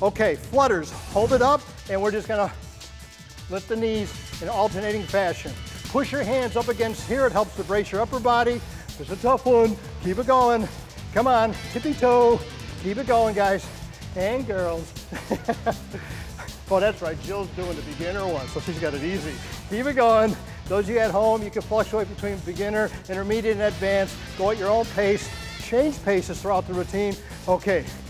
Okay, flutters, hold it up, and we're just gonna lift the knees in alternating fashion. Push your hands up against here, it helps to brace your upper body. This is a tough one, keep it going. Come on, tippy toe, keep it going guys, and girls. oh, that's right, Jill's doing the beginner one, so she's got it easy. Keep it going. Those of you at home, you can fluctuate between beginner, intermediate, and advanced. Go at your own pace. Change paces throughout the routine. Okay,